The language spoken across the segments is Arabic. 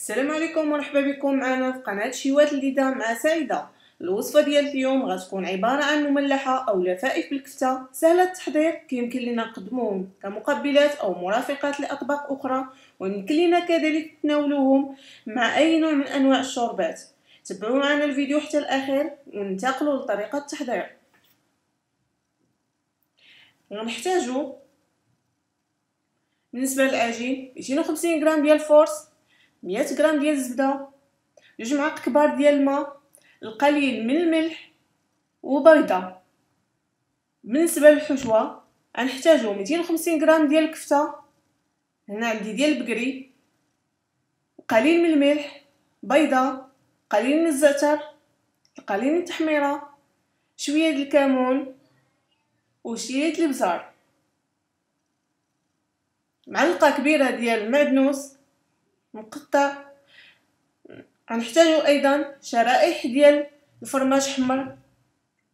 السلام عليكم ومرحبا بكم معنا في قناة شيوات اللذة مع سعيدة. الوصفة ديال اليوم غتكون عبارة عن مملحة أو لفائف بالكفتة سهلة التحضير كيمكن لنا نقدموهم كمقبلات أو مرافقات لأطباق أخرى ويمكن لنا كذلك تناولوهم مع أي نوع من أنواع الشوربات. تبعوا معنا الفيديو حتى الأخير وننتقلوا لطريقة التحضير. غنحتاجو بالنسبة للعجين 250 غرام ديال الفورس مية غرام ديال الزبدة جوج معالق كبار ديال الماء القليل من الملح وبيضة. بالنسبة للحشوة غنحتاجو ميتين وخمسين غرام ديال الكفتة هنا عندي ديال البقري قليل من الملح بيضة قليل من الزعتر قليل من التحميرة شوية ديال الكمون وشوية البزار. معلقة كبيرة ديال المعدنوس مقطع غنحتاجو أيضا شرائح ديال الفرماج حمر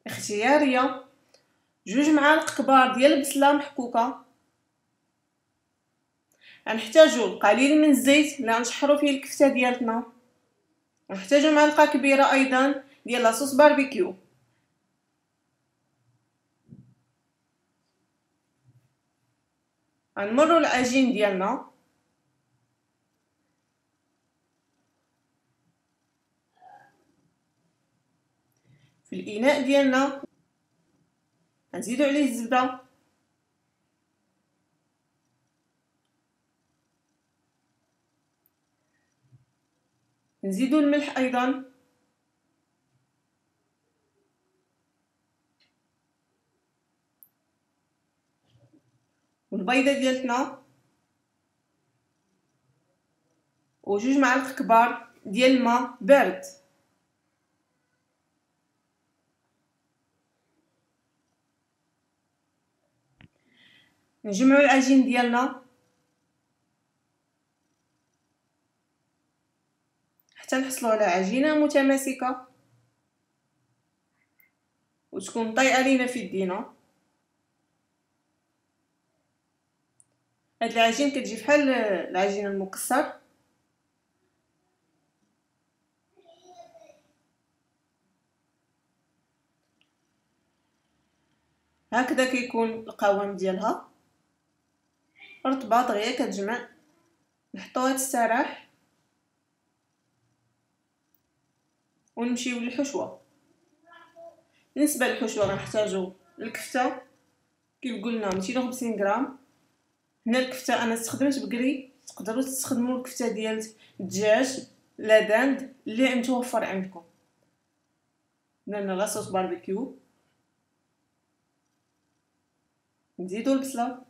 اختيارية. جوج معالق كبار ديال البصلة محكوكه غنحتاجو قليل من الزيت اللي غنشحرو فيه الكفتة ديالتنا غنحتاجو معلقة كبيرة أيضا ديال لاصوص باربيكيو. غنمروا العجين ديالنا. الاناء ديالنا. غنزيدو عليه الزبدة. نزيدو الملح أيضا. والبيضة ديالتنا. وجوج معالق كبار ديال الماء بارد. نجمعوا العجين ديالنا. حتى نحصلوا على عجينة متماسكة. وتكون طايقه لينا في يدينا. هاد العجين كتجي بحال العجين المكسر. هكذا كيكون القوام ديالها. رطبه دغيا كتجمع. نحطوها تستراح ونمشيو للحشوة. بالنسبة للحشوة غنحتاجو الكفتة. كيف قلنا 250 غرام. هنا الكفتة أنا استخدمت بقري. تقدروا تستخدموا الكفتة ديال الدجاج la dinde اللي متوفر عندكم. درنا la sauce barbecue. نزيدو البصلة.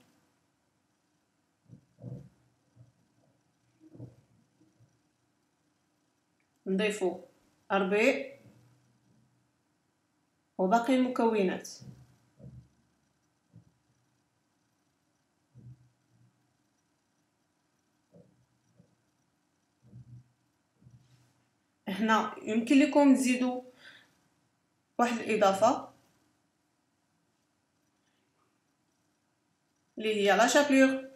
نضيفو الربيع وباقي المكونات. هنا يمكن لكم تزيدوا واحد الإضافة اللي هي لا شابلور.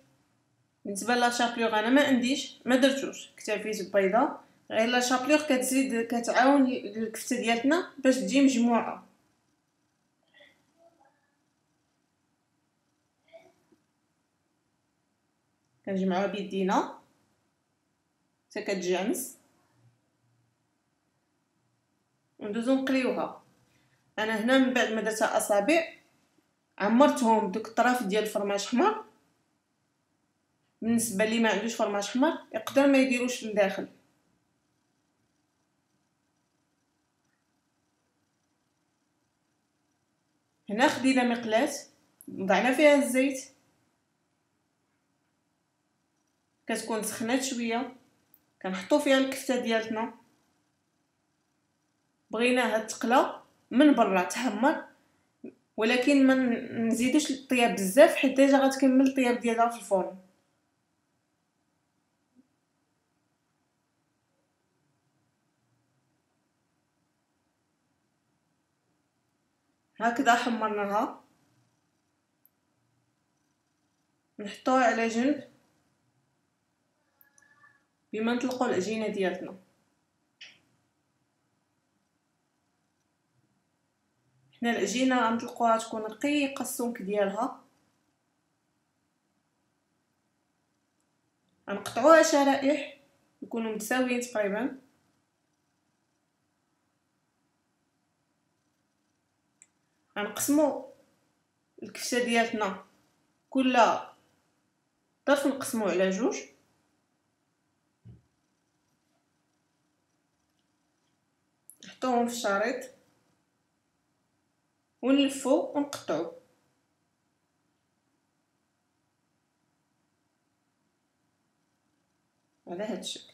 بالنسبة la chapelure أنا ما عنديش ما درتوش. اكتفيت ببيضه غير la chapelure كتزيد كتعاون الكفته ديالتنا باش تجي مجموعة. كنجمعوها بيدينا. حتى كتجانس وندوزو نقليوها. أنا هنا من بعد ما درتها أصابع عمرتهم بدوك الطراف ديال الفرماج حمر بالنسبة لي ما عندوش فرماج حمر يقدر ما يديروش لداخل هنا خدينا مقلاة وضعنا فيها الزيت. كتكون سخنات شوية. كنحطو فيها الكفتة ديالتنا. بغيناها تقلى من برا تحمر ولكن ما نزيدوش الطياب بزاف حيت ديجا غتكمل الطياب ديالها في الفرن. هكذا حمرناها نحطوها على جنب بما نطلقوا العجينه ديالتنا. حنا العجينه غنطلقوها تكون رقيقة السمك ديالها. غنقطعوها شرائح يكونوا متساويين تقريبا. غنقسمو الكفته ديالتنا كل طرف نقسمو على جوج. نحطوهم في الشريط. ونلفو ونقطعو. على هاد الشكل.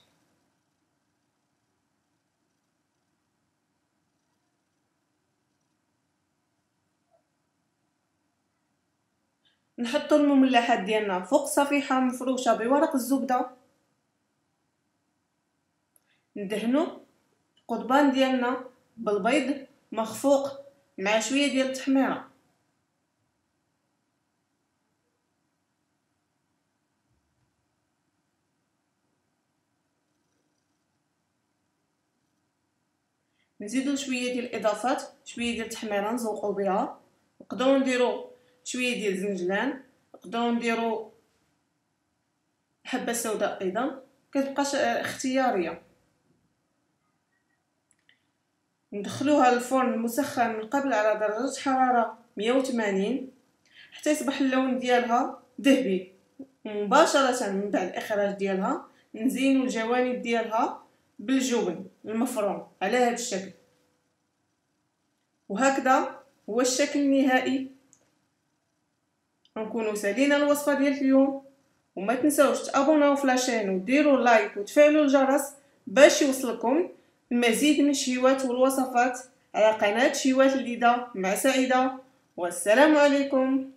نحطو المملحات ديالنا فوق صفيحة مفروشة بورق الزبدة. ندهنو القضبان ديالنا بالبيض مخفوق مع شوية ديال التحميرة. نزيدو شوية ديال الإضافات شوية ديال التحميرة نزوقو بها. نقدروا نديرو شوية ديال الزنجلان نقدروا نديرو حبة سوداء أيضا. كتبقى اختيارية. ندخلوها للفرن المسخن من قبل على درجة حرارة 180 حتى يصبح اللون ديالها ذهبي. مباشرة من بعد الاخراج ديالها نزينو الجوانب ديالها بالجبن المفروم على هذا الشكل. وهكذا هو الشكل النهائي. نكونوا سالينا الوصفه ديال اليوم وما تنساوش تابوناو في la chaîne وديروا like وتفعلوا الجرس باش يوصلكم المزيد من الشهيوات والوصفات على قناه شهيوات الليده مع سعيده والسلام عليكم